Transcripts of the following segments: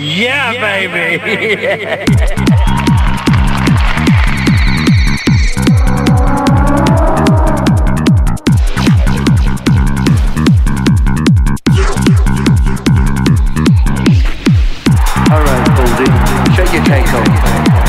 yeah, baby. Alright, Baldy, shut your cake off.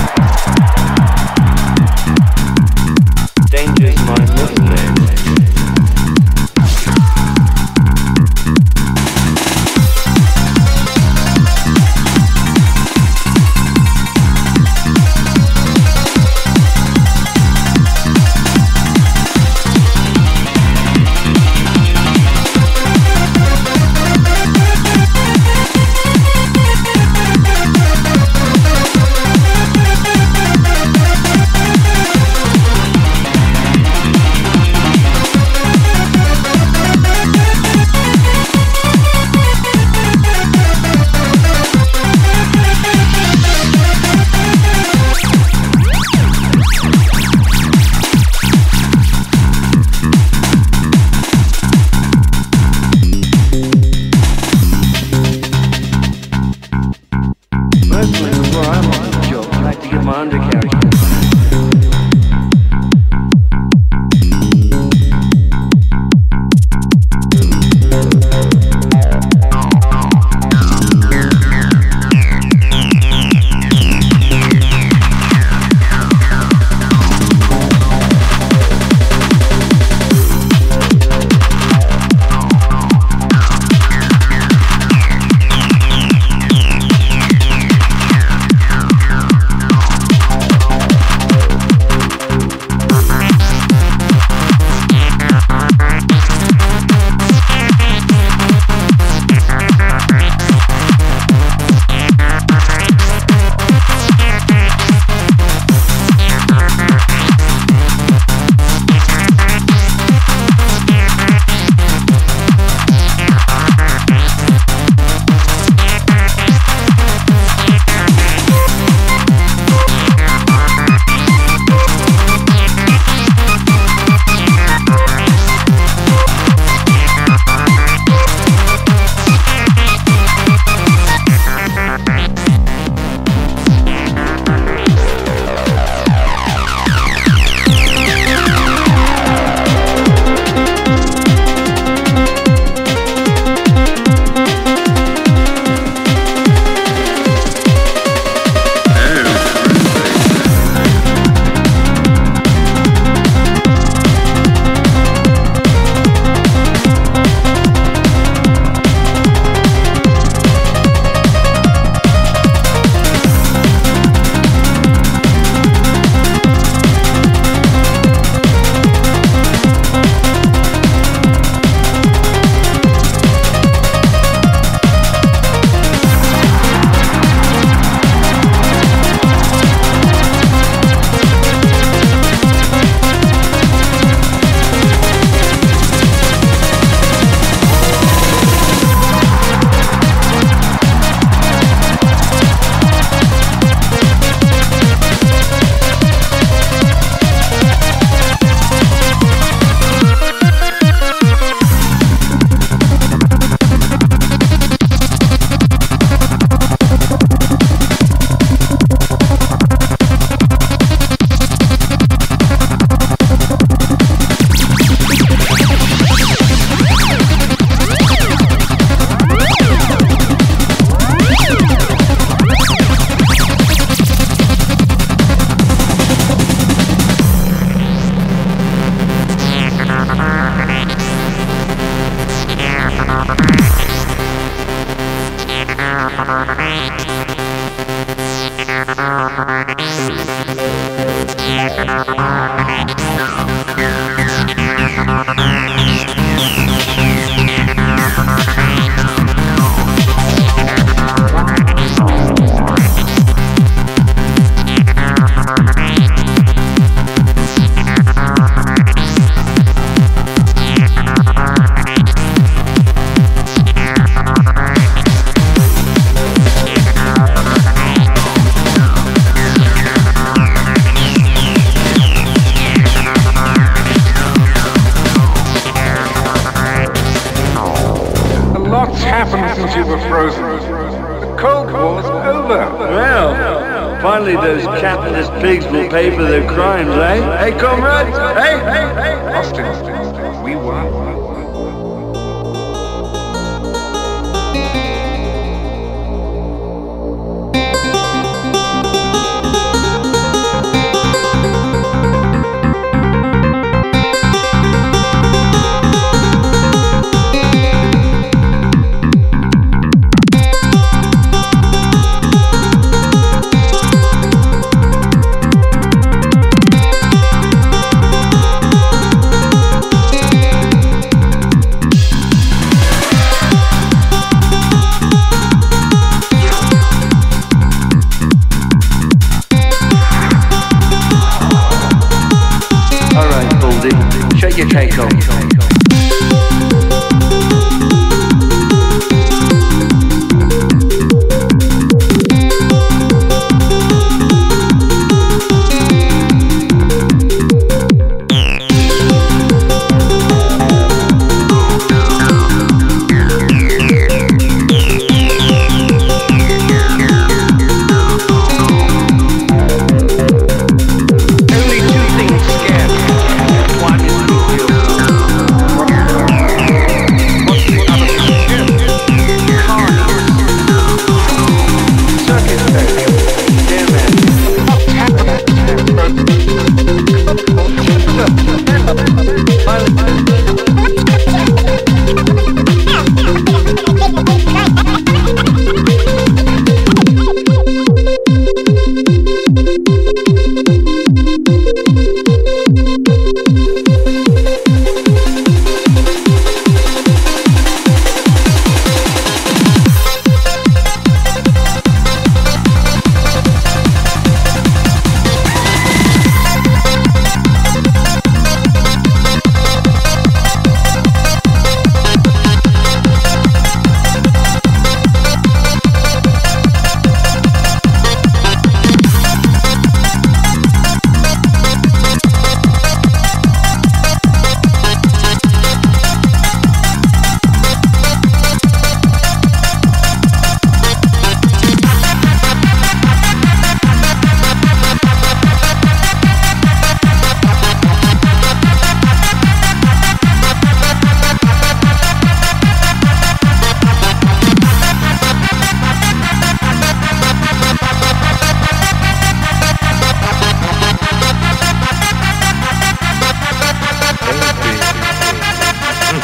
Capitalist pigs will pay for their crimes, eh? Hey, comrades? Hey, hey, hey! Austin, we won.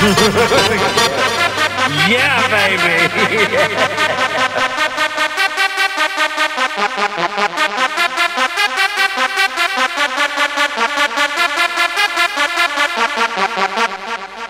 Yeah, baby.